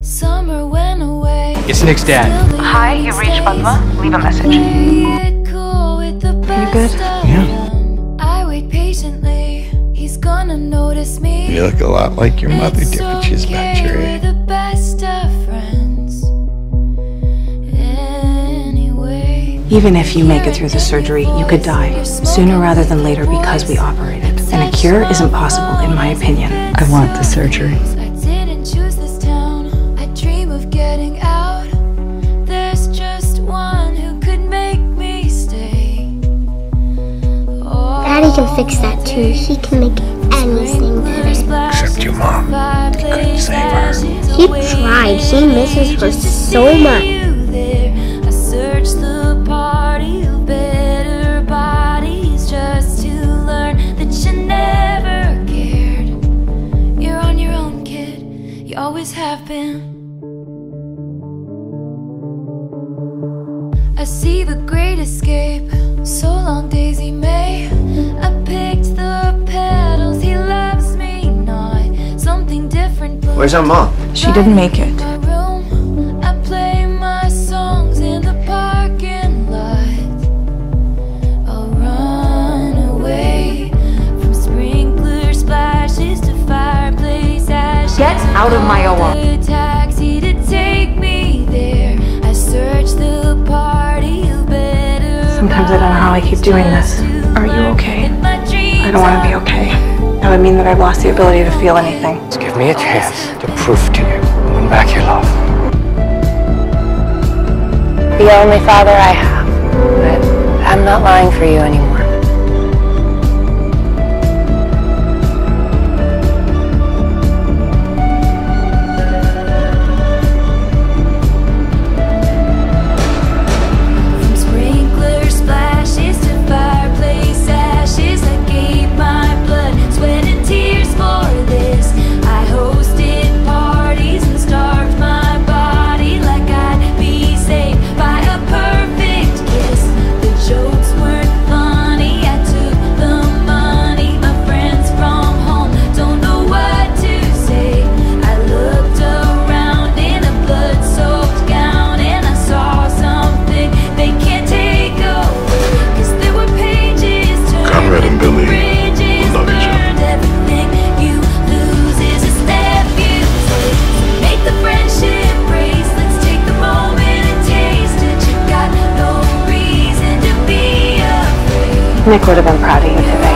Summer went away. It's Nick's dad. Hi, you've reached Padma. Leave a message. You good? Yeah. I wait patiently. He's gonna notice me. You look a lot like your mother It's did when she's about okay, your we're age. the best of friends. Anyway. Even if you make it through the surgery, you could die sooner rather than later because we operated. And a cure isn't possible, in my opinion. I want the surgery. Can fix that too. He can make anything better. Except your mom. You couldn't save her. He tried. He misses her so much. I searched the party of better bodies just to learn that you never cared. You're on your own, kid. You always have been. I see the great escape. So long, Daisy May. Where's our mom? She didn't make it. my room. I play my songs in the parking lot. I'll run away from sprinkler splashes to fireplace ashes. Get out of my OR. Taxi to take me there. I search the party. Sometimes I don't know how I keep doing this. Are you okay? I don't want to be okay. Would mean that I've lost the ability to feel anything. Just give me a chance to prove to you win back your love. The only father I have. But I'm not lying for you anymore. Nick would have been proud of you today.